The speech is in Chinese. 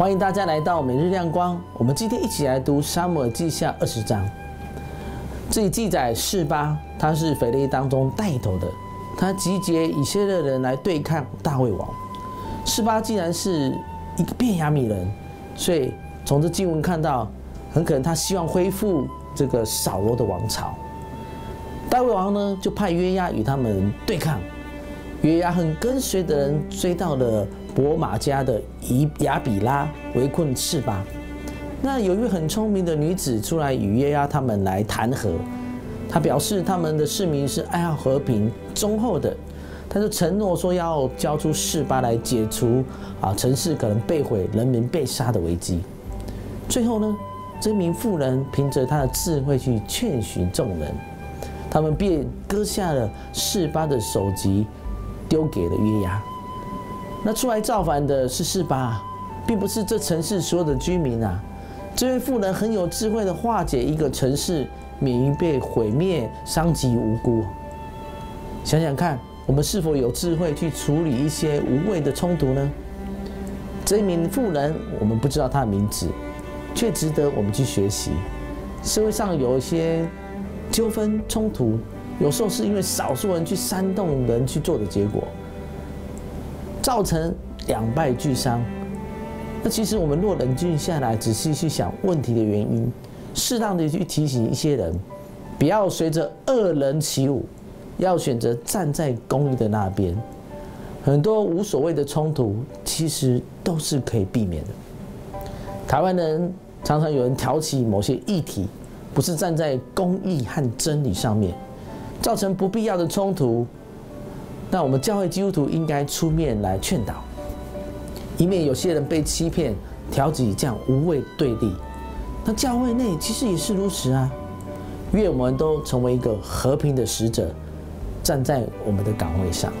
欢迎大家来到每日亮光。我们今天一起来读《沙漠记下》二十章。这里记载示巴，他是腓力当中带头的，他集结以色列人来对抗大卫王。示巴既然是一个便雅悯人，所以从这经文看到，很可能他希望恢复这个扫罗的王朝。大卫王呢，就派约押与他们对抗。约押很跟随的人追到了博马家的以亚比拉，围困赤巴。那有一位很聪明的女子出来与约押他们来谈和，她表示他们的市民是爱好和平、忠厚的，她就承诺说要交出示巴来解除啊城市可能被毁、人民被杀的危机。最后呢，这名妇人凭着她的智慧去劝询众人，他们便割下了示巴的首级。丢给了约押。那出来造反的是示巴，并不是这城市所有的居民啊。这位妇人很有智慧的化解一个城市，免于被毁灭，伤及无辜。想想看，我们是否有智慧去处理一些无谓的冲突呢？这名妇人，我们不知道她的名字，却值得我们去学习。社会上有一些纠纷冲突。有时候是因为少数人去煽动人去做的结果，造成两败俱伤。那其实我们若冷静下来，仔细去想问题的原因，适当的去提醒一些人，不要随着恶人起舞，要选择站在公益的那边。很多无所谓的冲突，其实都是可以避免的。台湾人常常有人挑起某些议题，不是站在公益和真理上面。造成不必要的冲突，那我们教会基督徒应该出面来劝导，以免有些人被欺骗、挑起这样无谓对立。那教会内其实也是如此啊。愿我们都成为一个和平的使者，站在我们的岗位上。